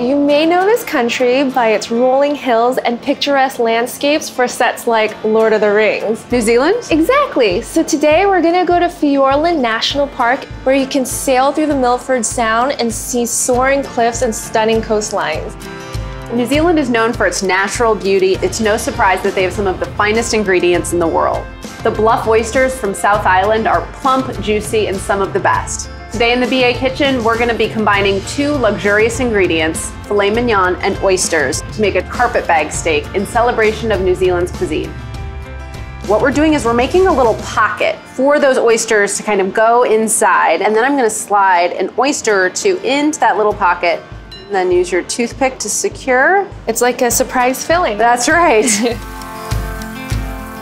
You may know this country by its rolling hills and picturesque landscapes for sets like Lord of the Rings. New Zealand? Exactly. So today we're gonna go to Fiordland National Park where you can sail through the Milford Sound and see soaring cliffs and stunning coastlines. New Zealand is known for its natural beauty. It's no surprise that they have some of the finest ingredients in the world. The bluff oysters from South Island are plump, juicy, and some of the best. Today in the BA Kitchen, we're gonna be combining two luxurious ingredients, filet mignon and oysters, to make a carpetbag steak in celebration of New Zealand's cuisine. What we're doing is we're making a little pocket for those oysters to kind of go inside, and then I'm gonna slide an oyster or two into that little pocket, and then use your toothpick to secure. It's like a surprise filling. That's right.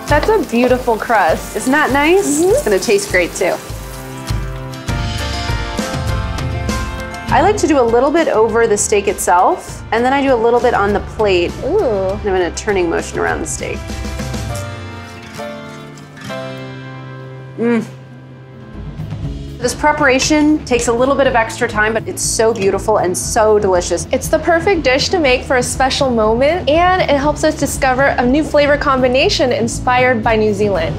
That's a beautiful crust. Isn't that nice? Mm-hmm. It's gonna taste great too. I like to do a little bit over the steak itself, and then I do a little bit on the plate. Ooh. I'm in a turning motion around the steak. Mmm. This preparation takes a little bit of extra time, but it's so beautiful and so delicious. It's the perfect dish to make for a special moment, and it helps us discover a new flavor combination inspired by New Zealand.